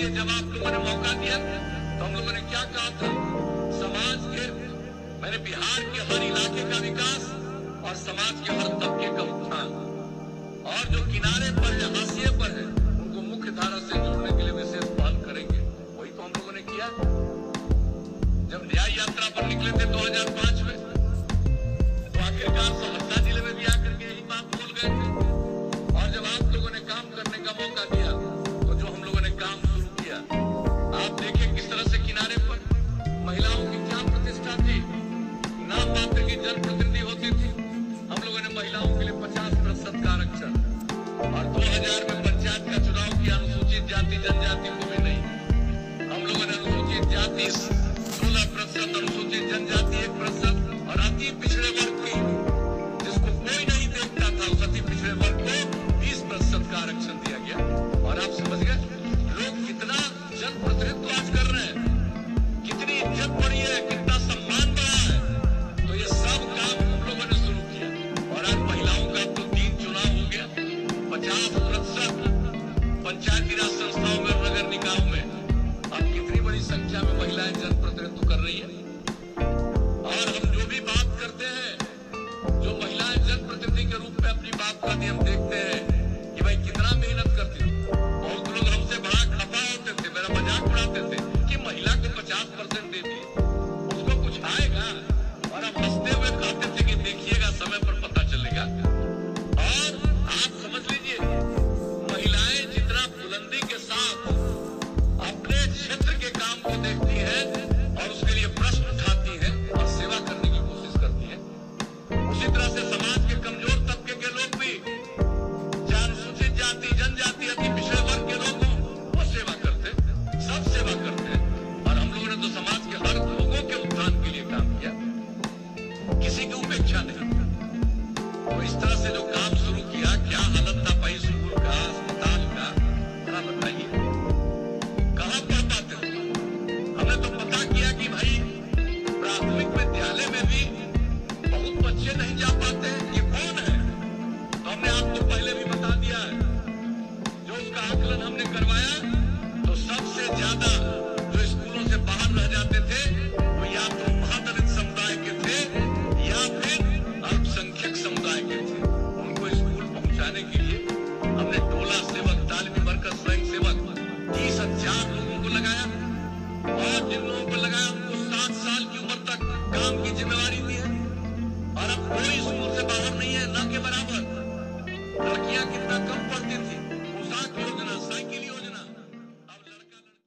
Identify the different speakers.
Speaker 1: दिए जब आप लोगों ने मौका दिया तो हम लोगों ने क्या कहा था? समाज के, मैंने बिहार के हर इलाके का विकास और समाज के हर तबके का उत्थान। और जो किनारे पर है, हाशिए पर है, उनको मुख्य धारा से जोड़ने के लिए विशेष पहल करेंगे। वही तो हम लोगों ने किया। जब न्याय यात्रा पर निकले थे 2005 में तो आखिरकार सहरसा ज़िले में भी आकर के यही बात बोल गए थे। और जब आप लोगों ने काम करने का मौका दिया में पंचायत का चुनाव किया अनुसूचित जाति जनजाति